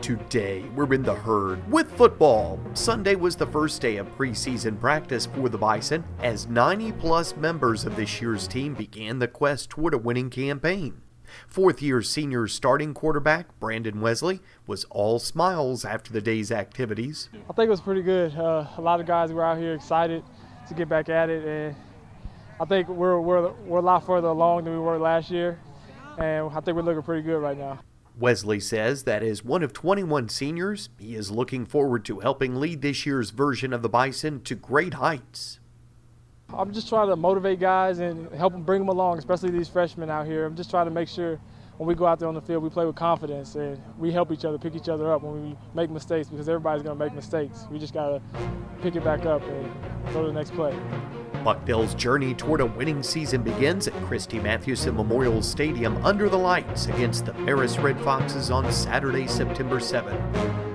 Today, we're in the herd with football. Sunday was the first day of preseason practice for the Bison as 90 plus members of this year's team began the quest toward a winning campaign. Fourth year senior starting quarterback Brandon Wesley was all smiles after the day's activities. I think it was pretty good. Uh, a lot of guys were out here excited to get back at it, and I think we're, we're, we're a lot further along than we were last year, and I think we're looking pretty good right now. Wesley says that as one of 21 seniors, he is looking forward to helping lead this year's version of the Bison to great heights. I'm just trying to motivate guys and help them bring them along, especially these freshmen out here. I'm just trying to make sure when we go out there on the field, we play with confidence and we help each other, pick each other up when we make mistakes because everybody's going to make mistakes. We just got to pick it back up and go to the next play. Bucknell's journey toward a winning season begins at Christy Mathewson Memorial Stadium under the lights against the Marist Red Foxes on Saturday, September 7th.